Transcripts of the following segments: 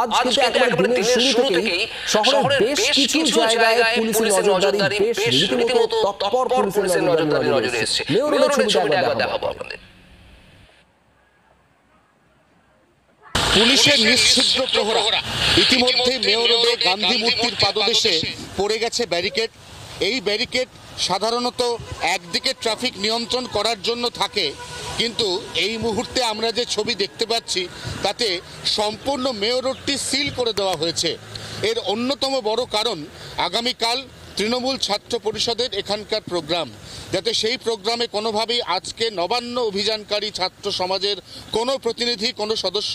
আজ কিন্তু একেবারে দিনের শুরু থেকেই শহরের বেশ কিছু জায়গায় পুলিশের নজরদারি বেশ রীতিমতো তৎপর পুলিশের নজরদারি নজরে এসেছে। মেয়রের ছবিটা একবার দেখাবো আপনাদের। পুলিশের নিশ্চিদ্র প্রহরা। ইতিমধ্যে মেয়র গান্ধী মূর্তির পাদদেশে পড়ে গেছে ব্যারিকেড। এই ব্যারিকেড সাধারণত একদিকে ট্রাফিক নিয়ন্ত্রণ করার জন্য থাকে, কিন্তু এই মুহূর্তে আমরা যে ছবি দেখতে পাচ্ছি, তাতে সম্পূর্ণ মেয়র রোডটি সিল করে দেওয়া হয়েছে। এর অন্যতম বড় কারণ, আগামীকাল তৃণমূল ছাত্র পরিষদের এখানকার প্রোগ্রাম, যাতে সেই প্রোগ্রামে কোনোভাবেই আজকে নবান্ন অভিযানকারী ছাত্র সমাজের কোনো প্রতিনিধি, কোনো সদস্য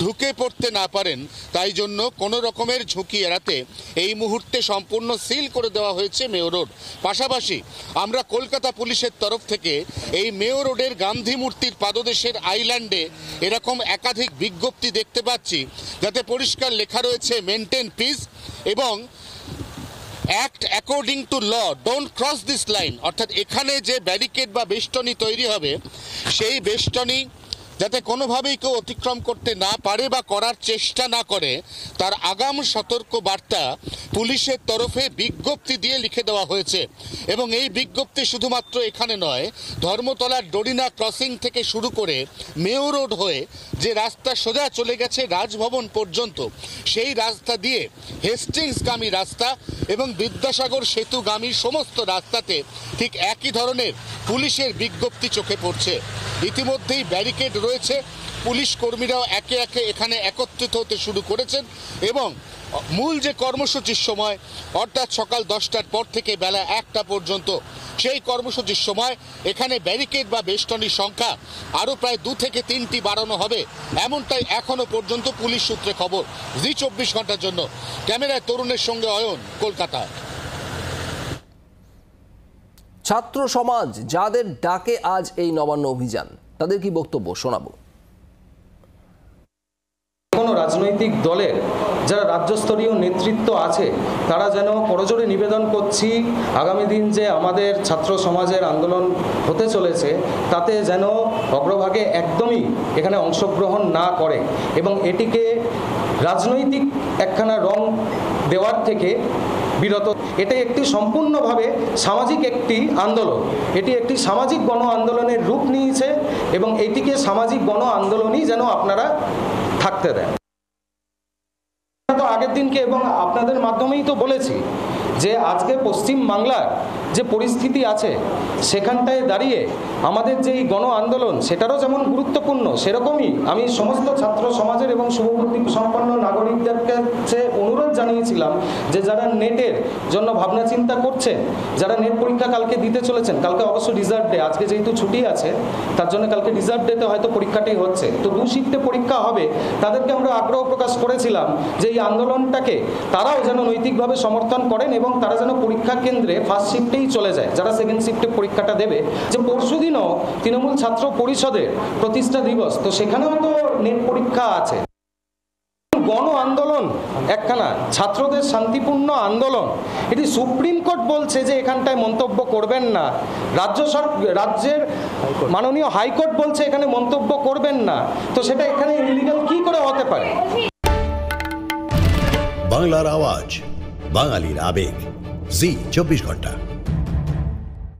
ঢুকে পড়তে না পারেন, তাই জন্য কোনো রকমের ঝুঁকি এড়াতে এই মুহূর্তে সম্পূর্ণ সিল করে দেওয়া হয়েছে মেয়র রোড। পাশাপাশি আমরা কলকাতা পুলিশের তরফ থেকে এই মেয়র রোডের গান্ধী মূর্তির পাদদেশের আইল্যান্ডে এরকম একাধিক বিজ্ঞপ্তি দেখতে পাচ্ছি, যাতে পরিষ্কার লেখা রয়েছে, মেনটেন পিস এবং act according to law don't cross this line অর্থাৎ এখানে যে ব্যারিকেড বা বেষ্টনী তৈরি হবে, সেই বেষ্টনী যাতে কোনোভাবেই কেউ অতিক্রম করতে না পারে বা করার চেষ্টা না করে, তার আগাম সতর্ক বার্তা পুলিশের তরফে বিজ্ঞপ্তি দিয়ে লিখে দেওয়া হয়েছে। এবং এই বিজ্ঞপ্তি শুধুমাত্র এখানে নয়, ধর্মতলার ডরিনা ক্রসিং থেকে শুরু করে মেয়র রোড হয়ে যে রাস্তা সোজা চলে গেছে রাজভবন পর্যন্ত, সেই রাস্তা দিয়ে হেস্টিংসগামী রাস্তা এবং বিদ্যাসাগর সেতুগামী সমস্ত রাস্তাতে ঠিক একই ধরনের পুলিশের বিজ্ঞপ্তি চোখে পড়ছে। ইতিমধ্যেই ব্যারিকেড রয়েছে। পুলিশ কর্মীরাও একে একে এখানে একত্রিত হতে শুরু করেছেন এবং মূল যে কর্মসূচির সময়, অর্থাৎ সকাল দশটার পর থেকে বেলা একটা পর্যন্ত, সেই কর্মসূচির সময় এখানে ব্যারিকেড বা বেষ্টনীর সংখ্যা আরও প্রায় দু থেকে তিনটি বাড়ানো হবে। এমনটাই এখনও পর্যন্ত পুলিশ সূত্রে খবর জি চব্বিশ ঘণ্টার জন্য। ক্যামেরায় তরুণের সঙ্গে অয়ন কলকাতা ছাত্র সমাজ, যাদের ডাকে আজ এই নবান্ন অভিযান। তাদের কি বক্তব্য? শোনাবো। কোনো রাজনৈতিক দলের যারা রাজ্যস্তরীয় নেতৃত্ব আছে, তারা যেন করজোরে নিবেদন করছি, আগামী দিন যে আমাদের ছাত্র সমাজের আন্দোলন হতে চলেছে, তাতে যেন অগ্রভাগে একদমই এখানে অংশগ্রহণ না করে এবং এটিকে রাজনৈতিক একখানা রং দেওয়ার থেকে বিরত। এটা একটি সম্পূর্ণভাবে সামাজিক একটি আন্দোলন। এটি একটি সামাজিক গণ আন্দোলনের রূপ নিয়েছে এবং এটিকে সামাজিক গণ আন্দোলনই যেন আপনারা থাকতে দেন। তো আগের দিনকে এবং আপনাদের মাধ্যমেই তো বলেছি যে আজকে পশ্চিম বাংলার যে পরিস্থিতি আছে, সেখানটায় দাঁড়িয়ে আমাদের যে এই গণ আন্দোলন, সেটারও যেমন গুরুত্বপূর্ণ, সেরকমই আমি সমস্ত ছাত্র সমাজের এবং শুভবুদ্ধি সম্পন্ন নাগরিকদের কাছে অনুরোধ জানিয়েছিলাম যে যারা নেটের জন্য ভাবনা চিন্তা করছেন, যারা নেট পরীক্ষা কালকে দিতে চলেছেন, কালকে অবশ্য রিজার্ভ ডে আজকে যেহেতু ছুটি আছে, তার জন্য কালকে রিজার্ভ ডেতে হয়তো পরীক্ষাটাই হচ্ছে। তো দু শিফটে পরীক্ষা হবে, তাদেরকে আমরা আগ্রহ প্রকাশ করেছিলাম যে এই আন্দোলনটাকে তারাও যেন নৈতিকভাবে সমর্থন করেন এবং তারা যেন পরীক্ষা কেন্দ্রে ফার্স্ট শিফটেই চলে যায়, যারা সেকেন্ড শিফটে পরীক্ষাটা দেবে। যে পরশু দিনও তৃণমূল ছাত্র পরিষদের প্রতিষ্ঠা দিবস, তো সেখানেও তো নেট পরীক্ষা আছে। গণ আন্দোলন, একখানা ছাত্রদের শান্তিপূর্ণ আন্দোলন। এটি সুপ্রিম কোর্ট বলছে যে এখানটায় মন্তব্য করবেন না। রাজ্য সরকার রাজ্যের মাননীয় হাইকোর্ট বলছে এখানে মন্তব্য করবেন না। তো সেটা এখানে ইলিগাল কি করে হতে পারে? বাংলার আওয়াজ, বাঙালির আবেগ। জি, চব্বিশ ঘণ্টা।